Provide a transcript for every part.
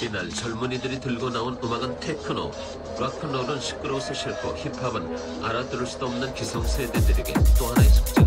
이날 젊은이들이 들고 나온 음악은 테크노, 락큰롤은 시끄러워서 싫고 힙합은 알아들을 수도 없는 기성세대들에게 또 하나의 숙제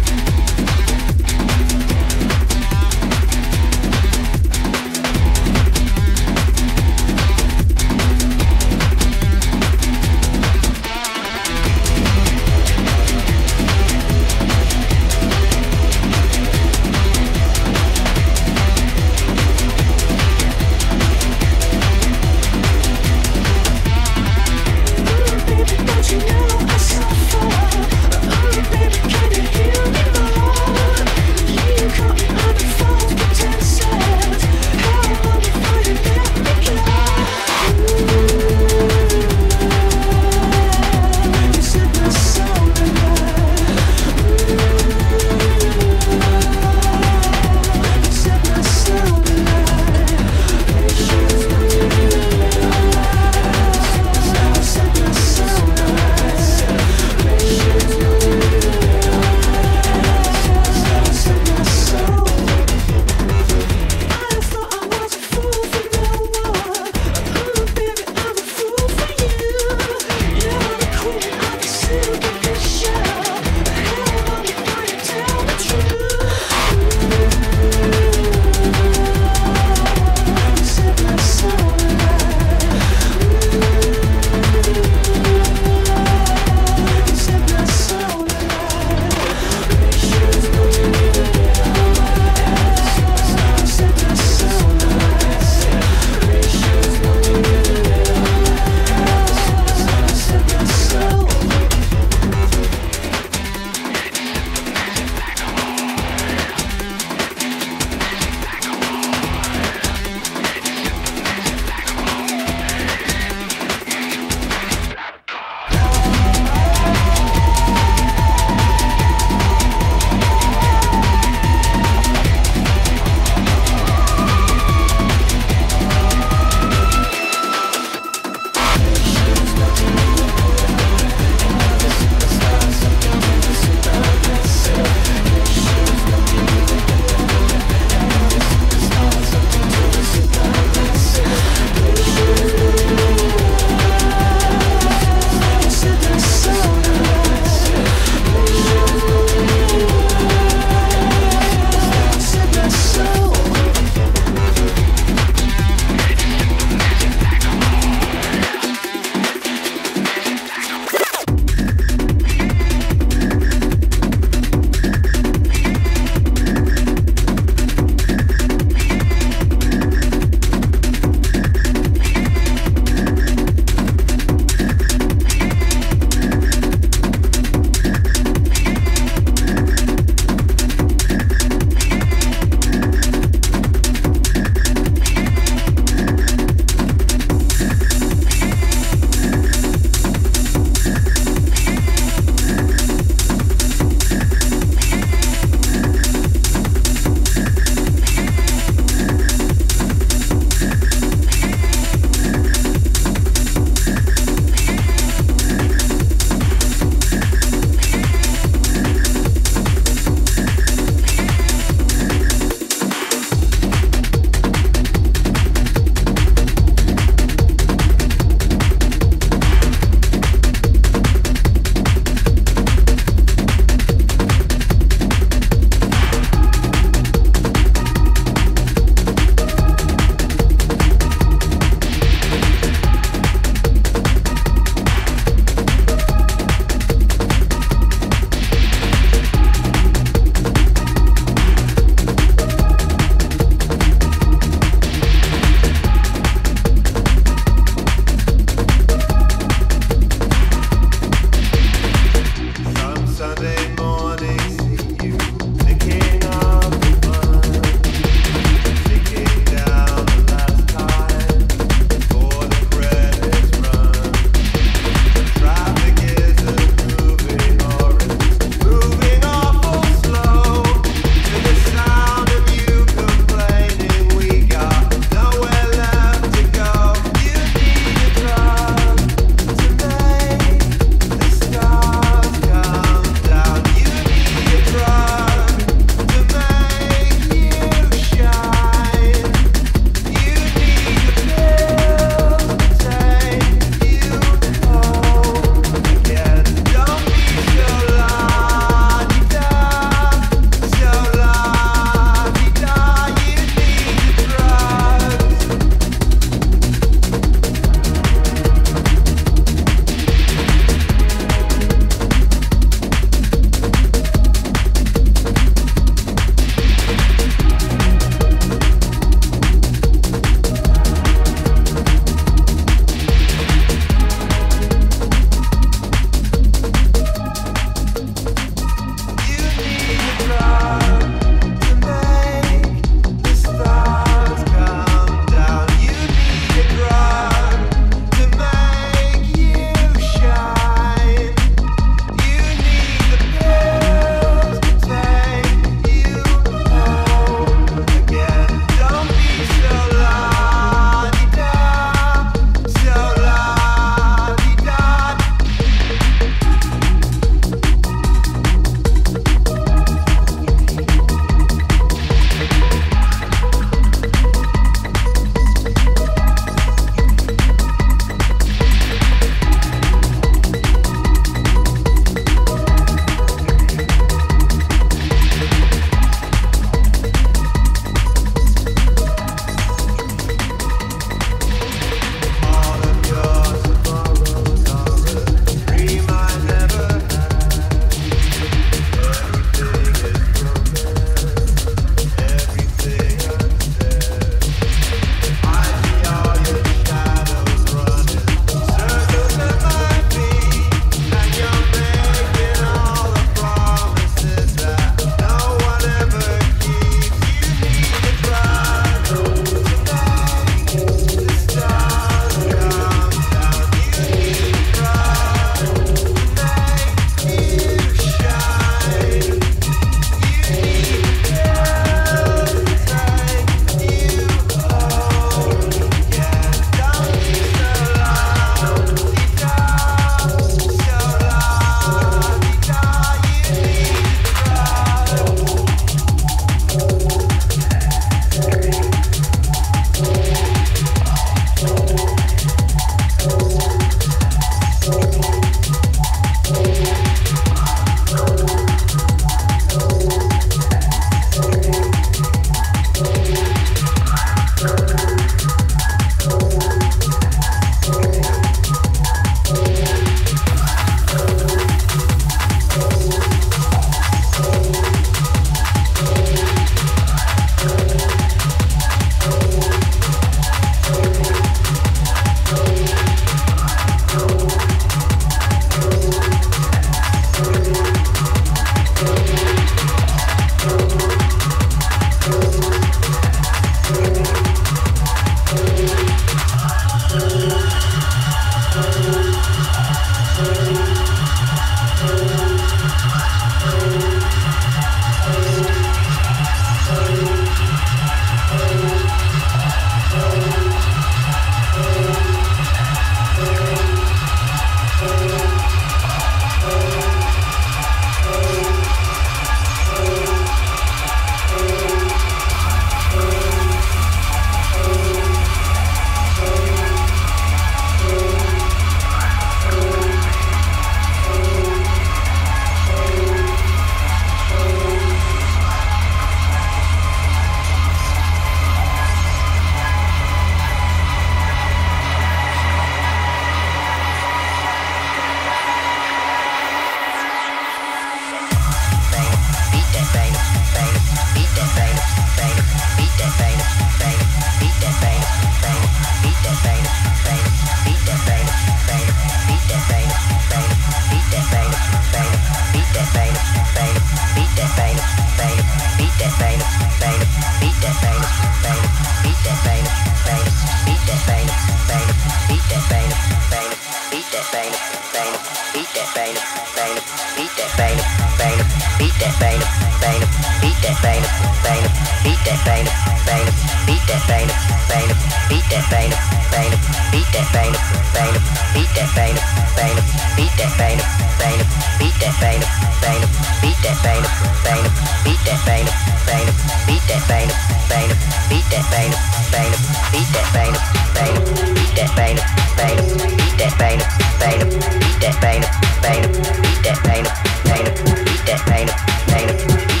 bang, bang, beat that bang, bang, beat that bang, bang, beat that bang, bang, beat that bang, bang, beat that bang, bang, beat that bang, bang, beat that bang, bang, beat that bang, bang, beat that bang, bang, beat that bang, bang, beat that bang, bang, beat that bang, bang, beat that bang, bang, beat that bang, bang, beat that bang, bang, beat that bang, bang, beat that bang, bang.